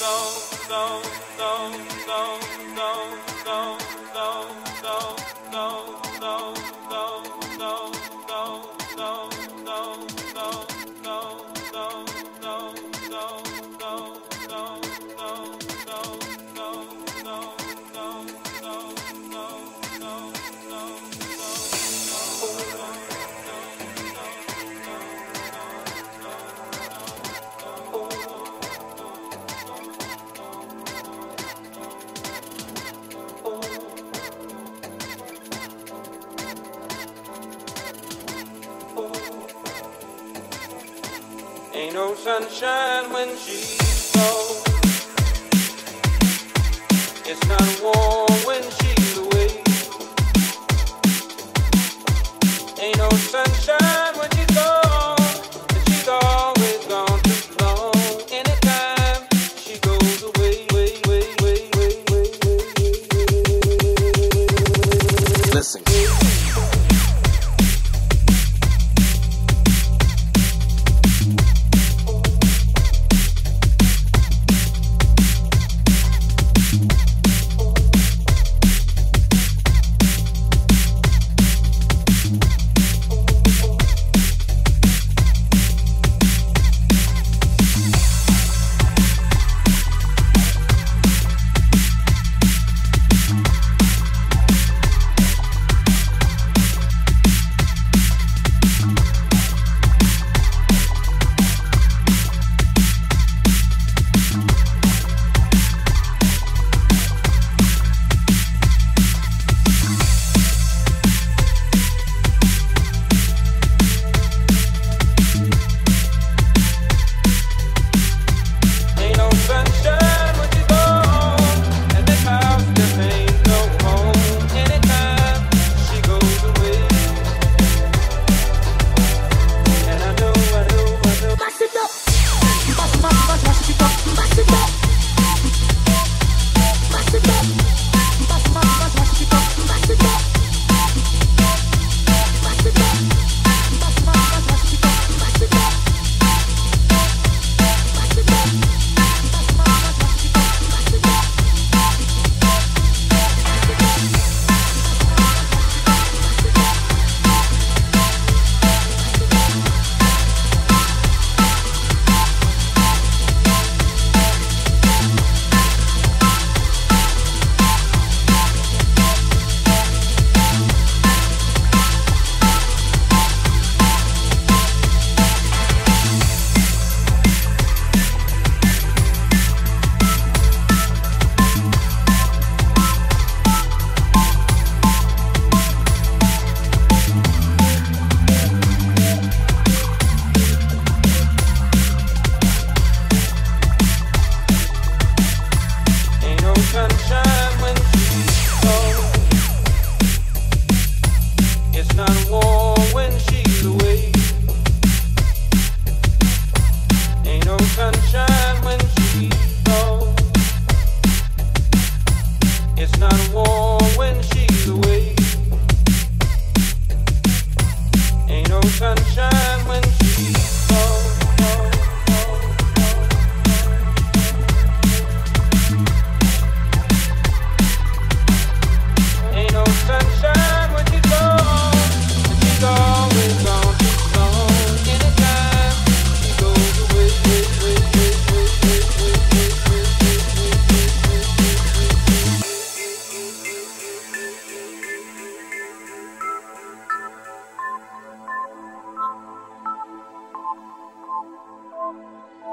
so, so, so. Ain't no sunshine when she's gone. It's not warm when she's away. Ain't no sunshine when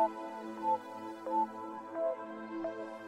Thank you.